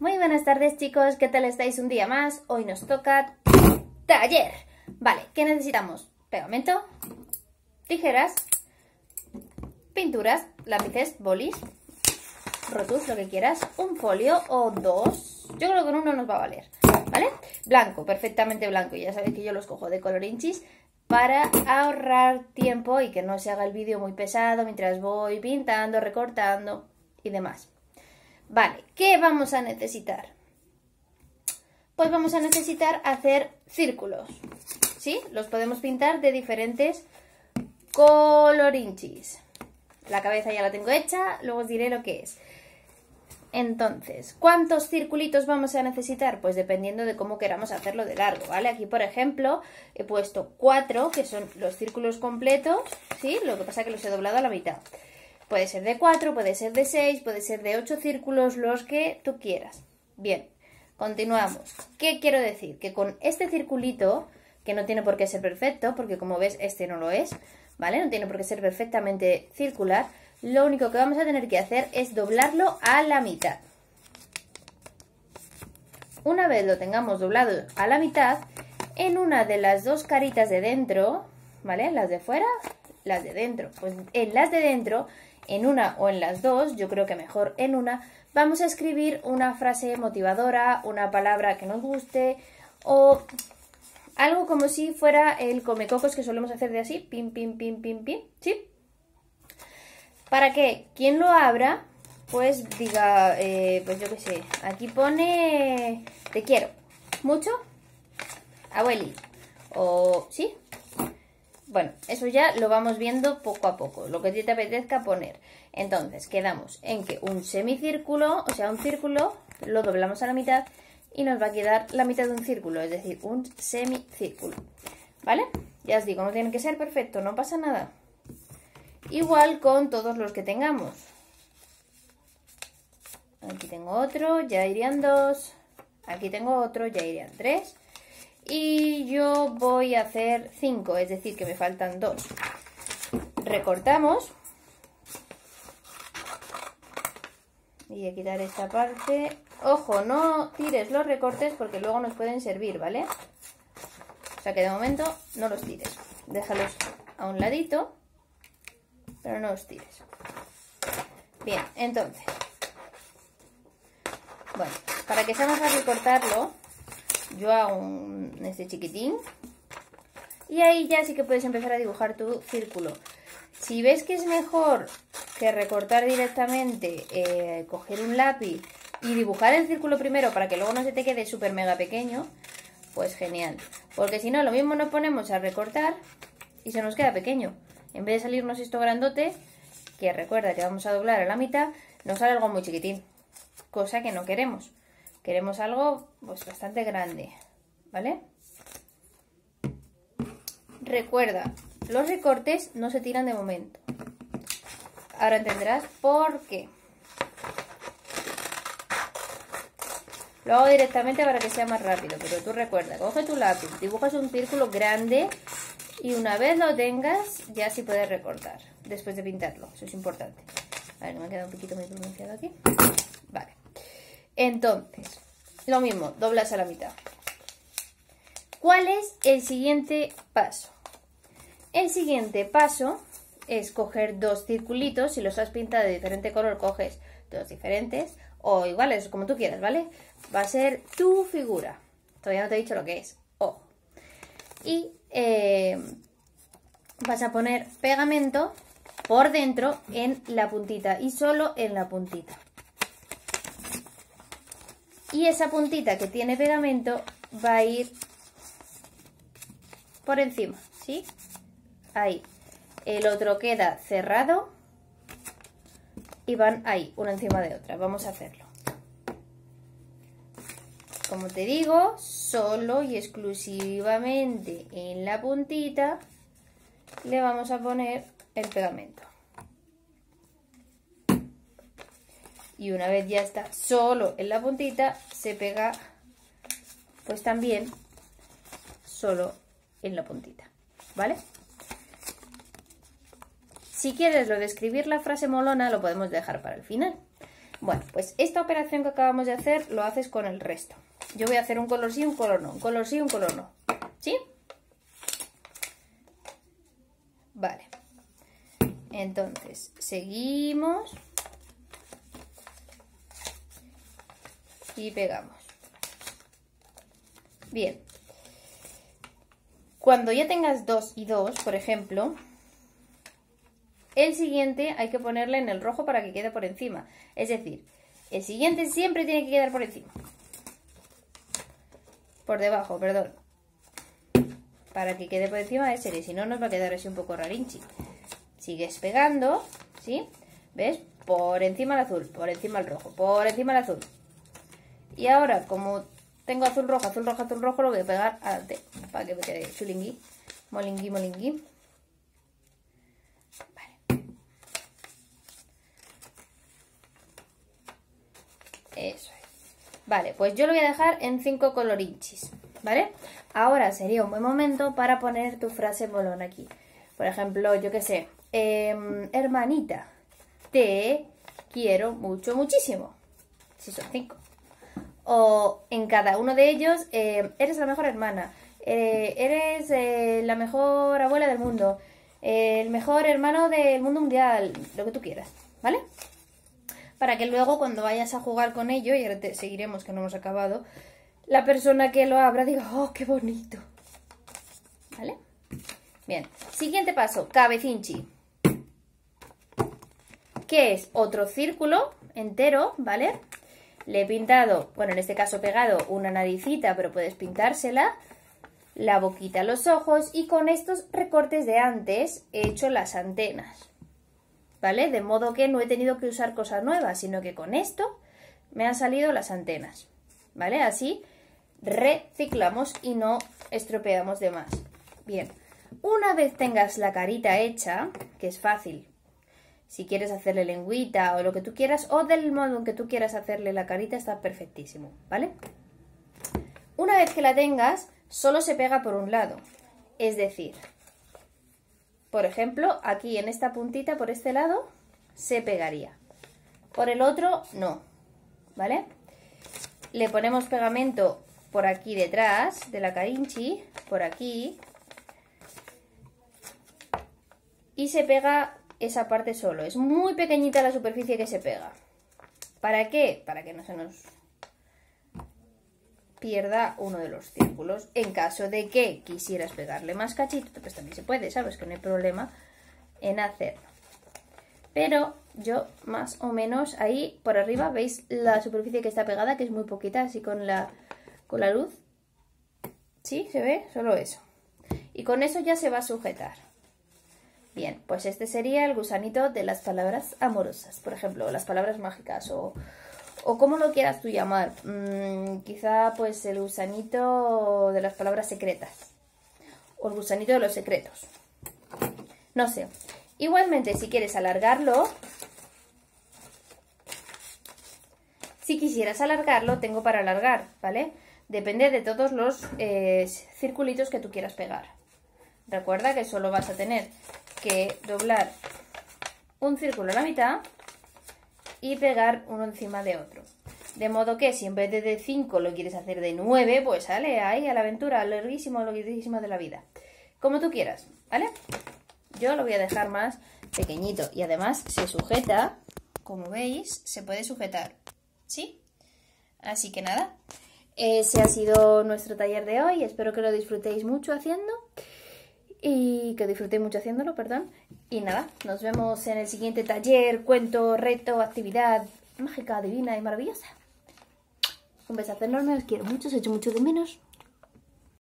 Muy buenas tardes chicos, ¿qué tal estáis un día más? Hoy nos toca taller. Vale, ¿qué necesitamos? Pegamento, tijeras, pinturas, lápices, bolis, rotus, lo que quieras, un folio o dos. Yo creo que uno nos va a valer, ¿vale? Blanco, perfectamente blanco. Ya sabéis que yo los cojo de color inchis para ahorrar tiempo y que no se haga el vídeo muy pesado mientras voy pintando, recortando y demás. Vale, ¿qué vamos a necesitar? Pues vamos a necesitar hacer círculos, ¿sí? Los podemos pintar de diferentes colorinchis. La cabeza ya la tengo hecha, luego os diré lo que es. Entonces, ¿cuántos circulitos vamos a necesitar? Pues dependiendo de cómo queramos hacerlo de largo, ¿vale? Aquí, por ejemplo, he puesto cuatro, que son los círculos completos, ¿sí? Lo que pasa es que los he doblado a la mitad. Puede ser de 4, puede ser de 6, puede ser de 8 círculos, los que tú quieras. Bien, continuamos. ¿Qué quiero decir? Que con este circulito, que no tiene por qué ser perfecto, porque como ves este no lo es, ¿vale? No tiene por qué ser perfectamente circular. Lo único que vamos a tener que hacer es doblarlo a la mitad. Una vez lo tengamos doblado a la mitad, en una de las dos caritas de dentro, ¿vale? Las de fuera, las de dentro. Pues en las de dentro en una o en las dos, yo creo que mejor en una, vamos a escribir una frase motivadora, una palabra que nos guste o algo como si fuera el comecocos que solemos hacer de así, pim, pim, pim, pim, pim, ¿sí? Para que quien lo abra, pues diga, eh, pues yo qué sé, aquí pone te quiero, mucho, abueli, o sí, bueno, eso ya lo vamos viendo poco a poco, lo que te apetezca poner. Entonces, quedamos en que un semicírculo, o sea, un círculo, lo doblamos a la mitad y nos va a quedar la mitad de un círculo, es decir, un semicírculo. ¿Vale? Ya os digo, no tiene que ser perfecto, no pasa nada. Igual con todos los que tengamos. Aquí tengo otro, ya irían dos. Aquí tengo otro, ya irían tres y yo voy a hacer 5, es decir, que me faltan 2. Recortamos. Y a quitar esta parte. Ojo, no tires los recortes porque luego nos pueden servir, ¿vale? O sea que de momento no los tires. Déjalos a un ladito, pero no los tires. Bien, entonces. Bueno, para que sea más fácil cortarlo, yo hago un, este chiquitín y ahí ya sí que puedes empezar a dibujar tu círculo. Si ves que es mejor que recortar directamente, eh, coger un lápiz y dibujar el círculo primero para que luego no se te quede súper mega pequeño, pues genial. Porque si no, lo mismo nos ponemos a recortar y se nos queda pequeño. En vez de salirnos esto grandote, que recuerda que vamos a doblar a la mitad, nos sale algo muy chiquitín. Cosa que no queremos. Queremos algo pues, bastante grande, ¿vale? Recuerda, los recortes no se tiran de momento. Ahora entenderás por qué. Lo hago directamente para que sea más rápido, pero tú recuerda, coge tu lápiz, dibujas un círculo grande y una vez lo tengas, ya sí puedes recortar, después de pintarlo, eso es importante. A ver, me ha quedado un poquito muy pronunciado aquí. Entonces, lo mismo, doblas a la mitad. ¿Cuál es el siguiente paso? El siguiente paso es coger dos circulitos, si los has pintado de diferente color, coges dos diferentes o iguales, como tú quieras, ¿vale? Va a ser tu figura. Todavía no te he dicho lo que es. Ojo. Y eh, vas a poner pegamento por dentro en la puntita y solo en la puntita y esa puntita que tiene pegamento va a ir por encima, ¿sí? Ahí. El otro queda cerrado y van ahí, una encima de otra. Vamos a hacerlo. Como te digo, solo y exclusivamente en la puntita le vamos a poner el pegamento. Y una vez ya está solo en la puntita se pega pues también solo en la puntita ¿vale? si quieres lo de escribir la frase molona lo podemos dejar para el final Bueno, pues esta operación que acabamos de hacer lo haces con el resto. Yo voy a hacer un color sí, un color no, un color sí, un color no. ¿Sí? Vale. Entonces, seguimos. Y pegamos. Bien. Cuando ya tengas dos y dos, por ejemplo, el siguiente hay que ponerle en el rojo para que quede por encima. Es decir, el siguiente siempre tiene que quedar por encima. Por debajo, perdón. Para que quede por encima de serie, si no nos va a quedar así un poco rarinchi. Sigues pegando, ¿sí? ¿Ves? Por encima el azul, por encima el rojo, por encima el azul. Y ahora, como tengo azul rojo, azul rojo, azul rojo, lo voy a pegar adelante para que me quede chulingui, molingui, molingui. Vale. Eso es. Vale, pues yo lo voy a dejar en cinco colorinchis, ¿vale? Ahora sería un buen momento para poner tu frase bolón aquí. Por ejemplo, yo qué sé, em, hermanita, te quiero mucho, muchísimo. Si son cinco o en cada uno de ellos eh, eres la mejor hermana, eh, eres eh, la mejor abuela del mundo, el mejor hermano del mundo mundial, lo que tú quieras, ¿vale? Para que luego cuando vayas a jugar con ello, y ahora te seguiremos que no hemos acabado, la persona que lo abra diga, oh, qué bonito. ¿Vale? Bien, siguiente paso, cabecinchi. Que es otro círculo entero, ¿vale? Le he pintado, bueno, en este caso pegado una naricita, pero puedes pintársela, la boquita, los ojos y con estos recortes de antes he hecho las antenas. ¿Vale? De modo que no he tenido que usar cosas nuevas, sino que con esto me han salido las antenas. ¿Vale? Así reciclamos y no estropeamos de más. Bien, una vez tengas la carita hecha, que es fácil, si quieres hacerle lengüita o lo que tú quieras, o del modo en que tú quieras hacerle la carita, está perfectísimo, ¿vale? Una vez que la tengas, solo se pega por un lado. Es decir, por ejemplo, aquí en esta puntita, por este lado, se pegaría. Por el otro, no, ¿vale? Le ponemos pegamento por aquí detrás de la carinchi, por aquí, y se pega esa parte solo. Es muy pequeñita la superficie que se pega. ¿Para qué? Para que no se nos pierda uno de los círculos. En caso de que quisieras pegarle más cachito, pues también se puede, ¿sabes? Que no hay problema en hacerlo. Pero yo más o menos ahí por arriba veis la superficie que está pegada, que es muy poquita, así con la, con la luz. ¿Sí? ¿Se ve? Solo eso. Y con eso ya se va a sujetar. Bien, pues este sería el gusanito de las palabras amorosas, por ejemplo, las palabras mágicas o, o como lo quieras tú llamar. Mm, quizá pues el gusanito de las palabras secretas o el gusanito de los secretos. No sé. Igualmente, si quieres alargarlo, si quisieras alargarlo, tengo para alargar, ¿vale? Depende de todos los eh, circulitos que tú quieras pegar. Recuerda que solo vas a tener que doblar un círculo a la mitad y pegar uno encima de otro. De modo que si en vez de de 5 lo quieres hacer de 9, pues sale ahí a la aventura, larguísimo, larguísimo de la vida. Como tú quieras, ¿vale? Yo lo voy a dejar más pequeñito y además se sujeta, como veis, se puede sujetar, ¿sí? Así que nada, ese ha sido nuestro taller de hoy, espero que lo disfrutéis mucho haciendo y que disfruté mucho haciéndolo, perdón. Y nada, nos vemos en el siguiente taller, cuento, reto, actividad mágica, divina y maravillosa. Un besazo enorme, os quiero mucho, os echo mucho de menos.